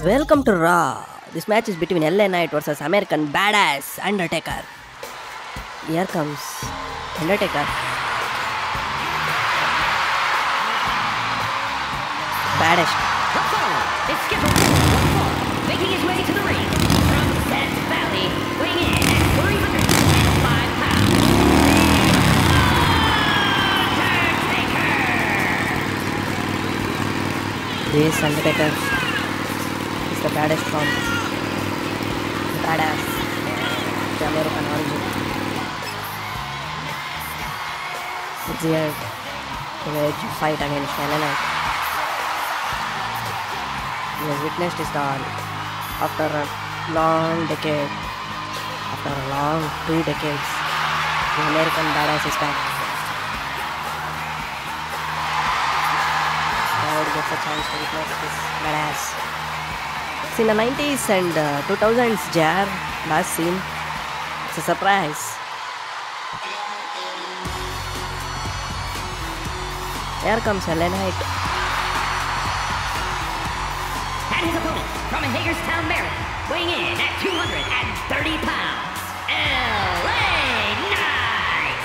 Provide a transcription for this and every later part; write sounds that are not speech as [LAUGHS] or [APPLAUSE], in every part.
Welcome to Raw. This match is between LA Knight versus American Badass Undertaker. Here comes Undertaker. Baddest. The following is scheduled for one fall, making his way to the ring from Death Valley, weighing in at 305 pounds. Undertaker! This Undertaker the baddest from badass the American origin. It's here to wage fight against Knight. He has witnessed his dawn after a long decade, after a long two decades. The American badass is back. Now gets a chance to witness this badass. In the 90s and uh, 2000s, jar last seen. It's a surprise. Here comes LA Knight. And his opponent from Hagerstown, Maryland, weighing in at 230 pounds, LA Knight!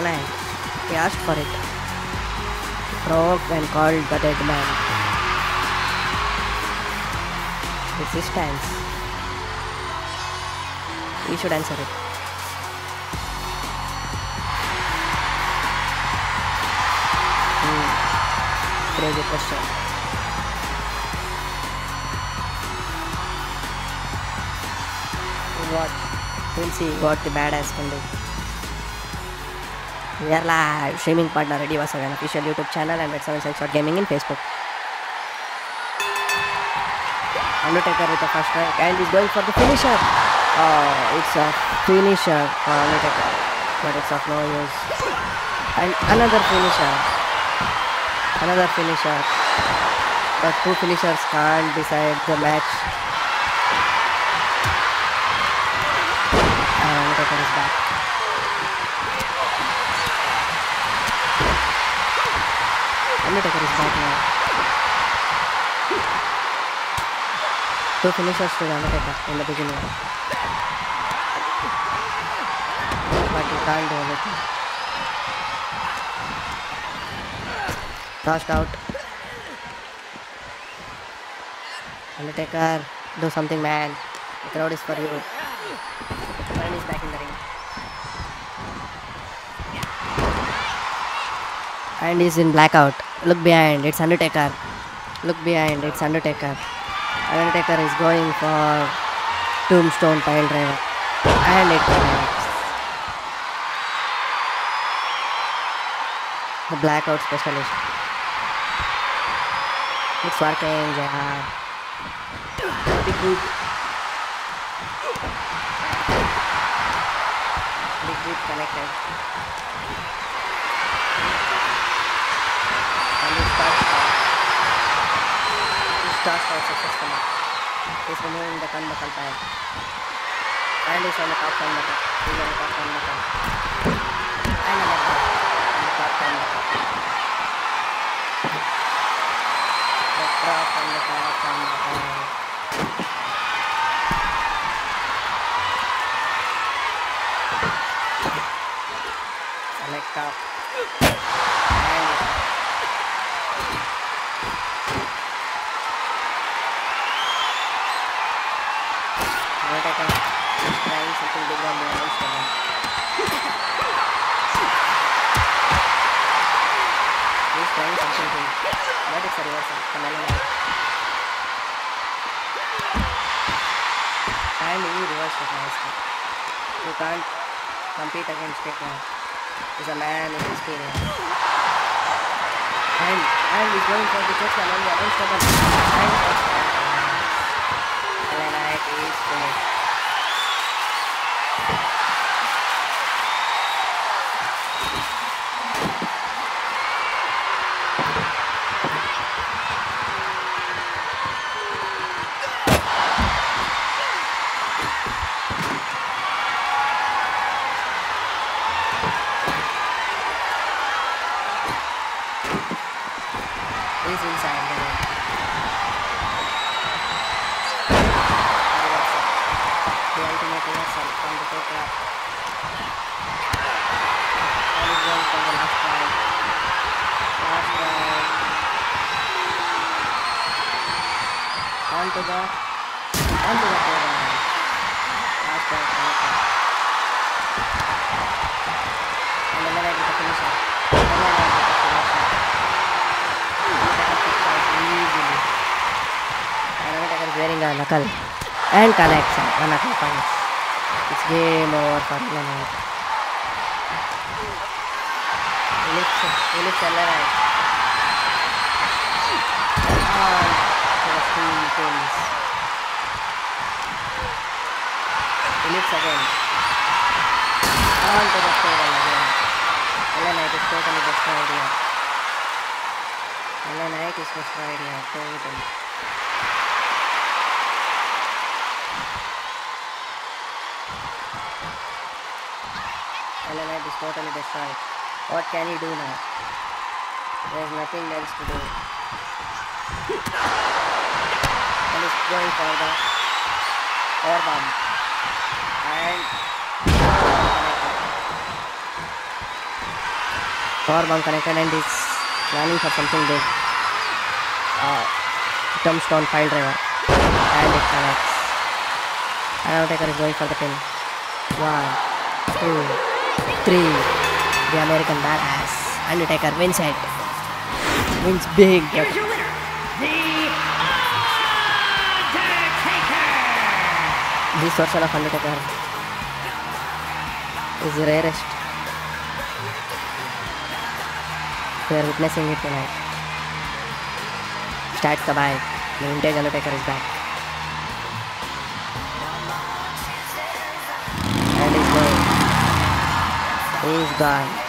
Knight. He asked for it. Broke and called the dead man. Resistance. We should answer it. Hmm. Crazy question. What? We'll see what the badass can do. We are live streaming partner Ready Vasagan official YouTube channel and Red 76 Gaming in Facebook. Undertaker with the first strike and he's going for the finisher. Oh, it's a finisher for Undertaker, but it's of no use. And another finisher, another finisher. But two finishers can't decide the match. Undertaker is back now. Two finishers to the Undertaker in the beginning. But he can't do anything. Tossed out. Undertaker, do something man. The crowd is for you. Baron is back in the ring. And he's in blackout. Look behind, it's Undertaker. Look behind, it's Undertaker. Undertaker is going for Tombstone pile driver. And it connects. The blackout specialist. It's working, yeah. Big boot. Big boot connected. And he starts out. He starts out successfully. He's removing the turnbuckle pad. And he's on the top turnbuckle. He's on the top turnbuckle. And a leg drop on the top turnbuckle. Leg drop on the top turnbuckle. On the And. [LAUGHS] You can't compete against it now. He's a man with experience. And, and he's going for the announce table. And it's insane. He's. Reversal from the Cobra. And he's going for the last ride. Last ride. Onto the onto the Cobra. Last ride. connected. And eliminate with the finisher. Eliminate with the finisher. Easily. And Undertaker is wearing a knuckle and connects a knuckle punch. It's game over for LA Knight. On to the steam pins. He lifts again. On to the table again. LA Knight is totally destroyed here. LA Knight is destroyed here. Totally. LA Knight is totally destroyed. What can he do now? There's nothing else to do. and he's going for the air bomb. And power bomb connected and is planning for something big. Uh, tombstone pile driver. And it connects. And Undertaker is going for the pin. One, two, three. The American Badass. Undertaker wins it. Wins big. Here's your winner, The Undertaker! This version of Undertaker is the rarest. We are witnessing it tonight. Starts the bike. The vintage Undertaker is back. He's gone.